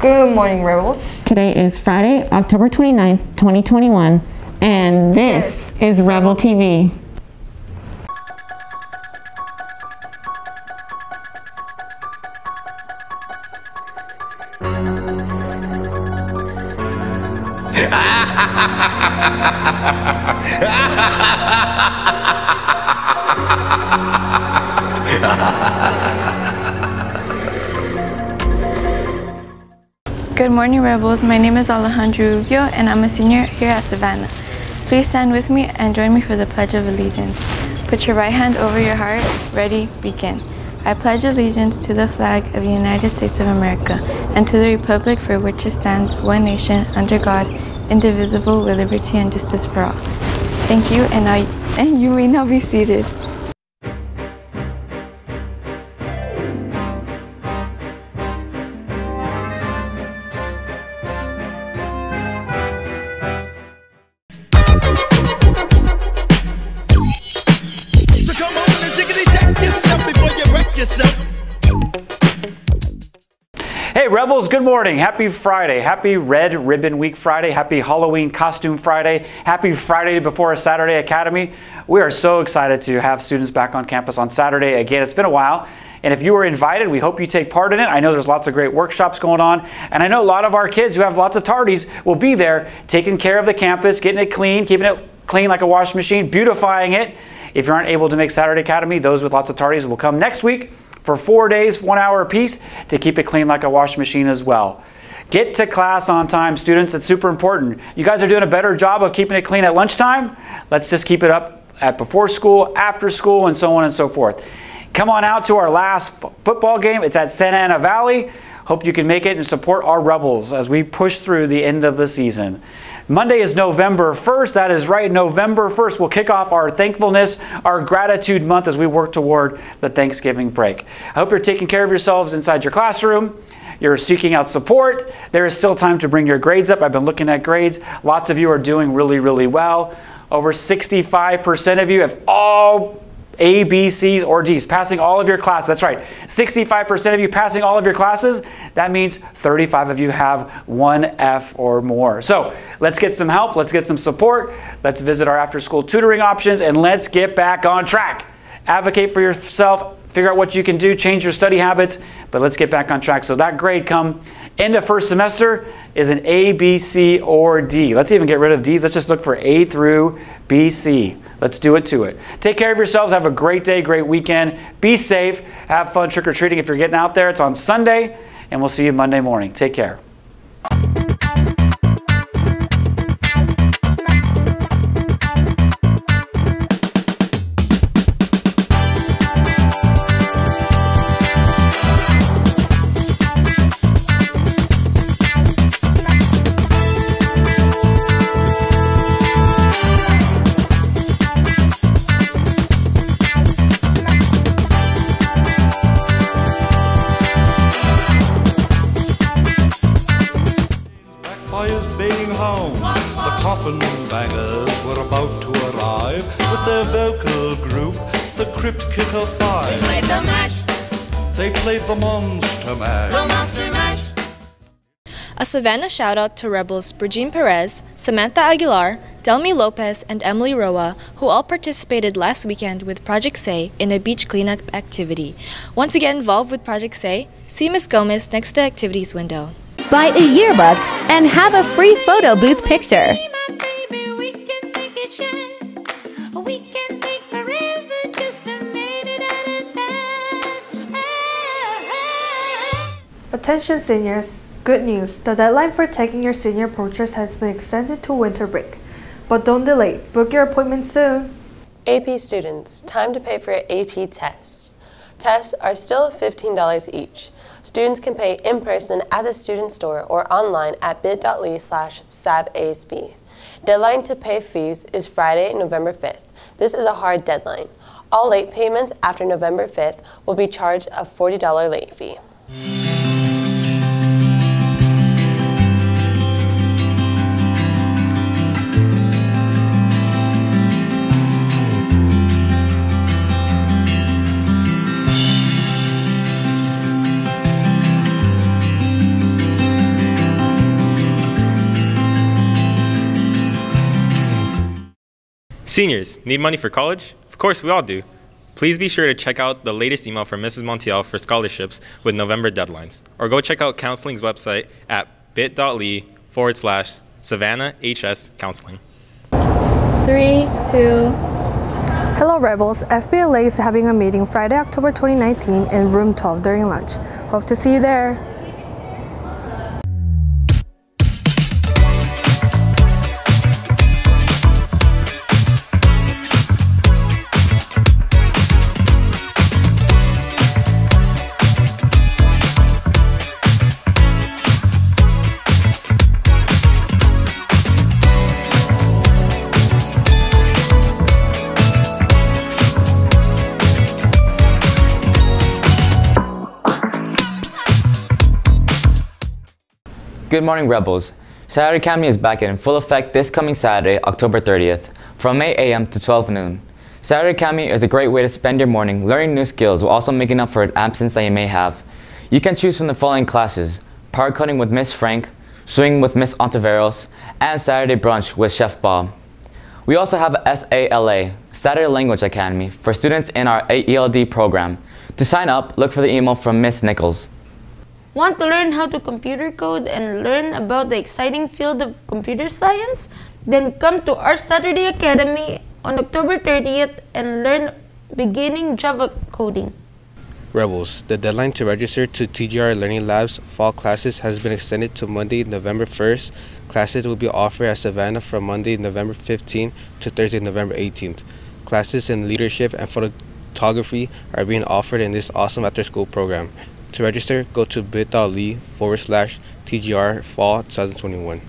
Good morning, Rebels. Today is Friday, October 29th, 2021, and this is Rebel TV. Good morning, Rebels. My name is Alejandro Rubio, and I'm a senior here at Savanna. Please stand with me and join me for the Pledge of Allegiance. Put your right hand over your heart. Ready, begin. I pledge allegiance to the flag of the United States of America and to the republic for which it stands, one nation, under God, indivisible, with liberty and justice for all. Thank you, and, I, and you may now be seated. Rebels, good morning. Happy Friday. Happy Red Ribbon Week Friday. Happy Halloween Costume Friday. Happy Friday before a Saturday Academy. We are so excited to have students back on campus on Saturday again. It's been a while. And if you were invited, we hope you take part in it. I know there's lots of great workshops going on. And I know a lot of our kids who have lots of tardies will be there taking care of the campus, getting it clean, keeping it clean like a washing machine, beautifying it. If you aren't able to make Saturday Academy, those with lots of tardies will come next week for four days, one hour apiece, to keep it clean like a washing machine as well. Get to class on time, students. It's super important. You guys are doing a better job of keeping it clean at lunchtime. Let's just keep it up at before school, after school, and so on and so forth. Come on out to our last football game. It's at Santa Ana Valley. Hope you can make it and support our Rebels as we push through the end of the season. Monday is November 1st. That is right, November 1st. We'll kick off our thankfulness, our gratitude month as we work toward the Thanksgiving break. I hope you're taking care of yourselves inside your classroom. You're seeking out support. There is still time to bring your grades up. I've been looking at grades. Lots of you are doing really, really well. Over 65% of you have all a, B, C's, or D's, passing all of your classes. That's right. 65% of you passing all of your classes. That means 35 of you have one F or more. So let's get some help. Let's get some support. Let's visit our after school tutoring options and let's get back on track. Advocate for yourself. Figure out what you can do. Change your study habits. But let's get back on track. So that grade come end of first semester is an A, B, C, or D. Let's even get rid of D's. Let's just look for A through B, C. Let's do it to it. Take care of yourselves. Have a great day, great weekend. Be safe. Have fun trick or treating if you're getting out there. It's on Sunday, and we'll see you Monday morning. Take care. Kicker Five. Played the mash, They played the Monster Mash. the monster mash. A Savanna shout out to Rebels Brigitte Perez, Samantha Aguilar, Delmi Lopez, and Emily Roa, who all participated last weekend with Project Say in a beach cleanup activity. Once again involved with Project Say, see Ms. Gomez next to the activities window. Buy a yearbook and have a free photo booth picture. Attention seniors, good news. The deadline for taking your senior portraits has been extended to winter break. But don't delay. Book your appointment soon. AP students, time to pay for AP tests. Tests are still $15 each. Students can pay in person at the student store or online at bit.ly slash savasb. Deadline to pay fees is Friday, November 5th. This is a hard deadline. All late payments after November 5th will be charged a $40 late fee. Seniors, need money for college? Of course, we all do. Please be sure to check out the latest email from Mrs. Montiel for scholarships with November deadlines. Or go check out counseling's website at bit.ly forward slash Savanna HS Counseling. Three, two, Hello Rebels, FBLA is having a meeting Friday, October 2019 in room 12 during lunch. Hope to see you there. Good morning, Rebels. Saturday Academy is back in full effect this coming Saturday, October 30th, from 8 a.m. to 12 noon. Saturday Academy is a great way to spend your morning learning new skills while also making up for an absence that you may have. You can choose from the following classes park cutting with Miss Frank, swimming with Miss Ontiveros, and Saturday brunch with Chef Bob. We also have SALA, Saturday Language Academy, for students in our AELD program. To sign up, look for the email from Miss Nichols. Want to learn how to computer code and learn about the exciting field of computer science? Then come to our Saturday Academy on October 30th and learn beginning Java coding. Rebels, the deadline to register to TGR Learning Labs fall classes has been extended to Monday, November 1st. Classes will be offered at Savanna from Monday, November 15th to Thursday, November 18th. Classes in leadership and photography are being offered in this awesome after school program. To register, go to bit.ly forward slash TGR Fall 2021.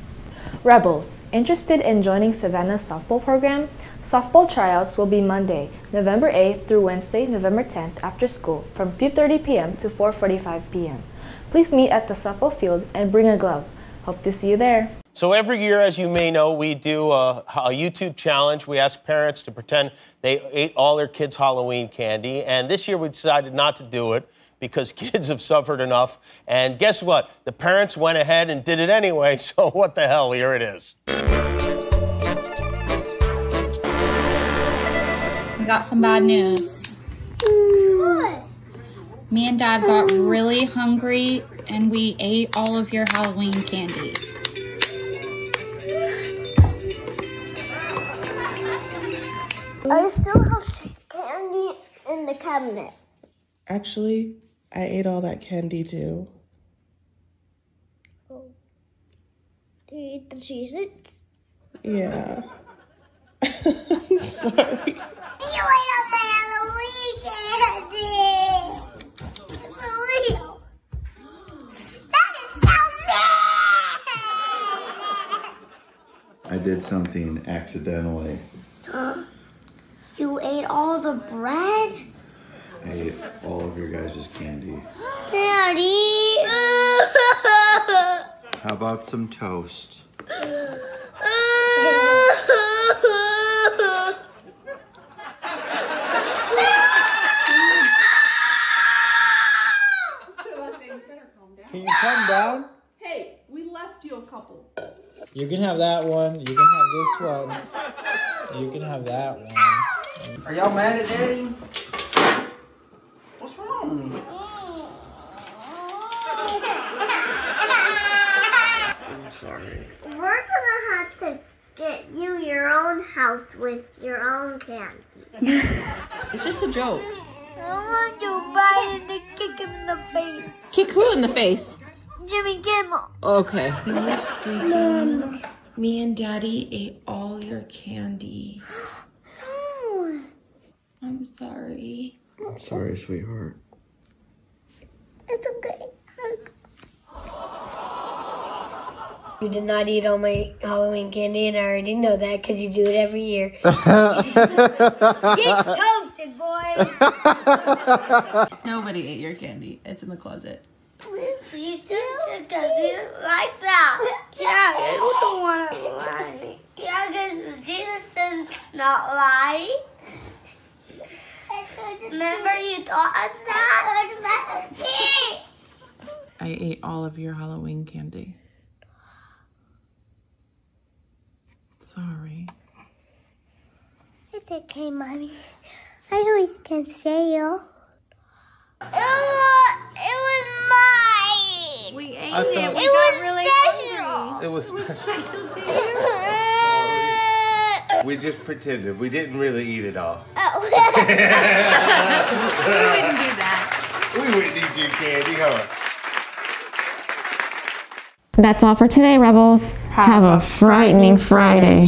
Rebels, interested in joining Savanna's softball program? Softball tryouts will be Monday, November 8th through Wednesday, November 10th after school from 2.30 p.m. to 4.45 p.m. Please meet at the softball field and bring a glove. Hope to see you there. So every year, as you may know, we do a, a, YouTube challenge. We ask parents to pretend they ate all their kids' Halloween candy. And this year we decided not to do it because kids have suffered enough. And guess what? The parents went ahead and did it anyway. So what the hell? Here it is. We got some bad news. What? Me and Dad got really hungry and we ate all of your Halloween candy. I still have candy in the cabinet. Actually, I ate all that candy too. Oh. Do you eat the Cheez-Its? Yeah. I'm sorry. You ate all my Halloween candy! For real! That is so I did something accidentally. bad! You ate all the bread? I ate all of your guys' candy. Daddy! How about some toast? Can you calm down? Hey, we left you a couple. You can have that one. You can have this one. You can have that one. Are y'all mad at Daddy? What's? I'm sorry. We're gonna have to get you your own house with your own candy. It's just a joke. I want to bite it and kick him in the face. Kick who in the face? Jimmy Kimmel. Okay. We were sleeping. Me and Daddy ate all your candy. No. I'm sorry. I'm sorry, sweetheart. It's okay. You did not eat all my Halloween candy, and I already know that because you do it every year. Get toasted, boy. Nobody ate your candy. It's in the closet. Please, Jesus doesn't like that. Yeah, you don't want to lie. Yeah, because Jesus does not lie. Remember you taught us that? I ate all of your Halloween candy. Sorry. It's okay, mommy. I always can say you. It was, it was mine. We ate I it. We It got was really special. hungry. It was special to you. We just pretended. We didn't really eat it all. We wouldn't do that. We wouldn't eat your candy, huh? That's all for today, Rebels. Have a frightening Friday.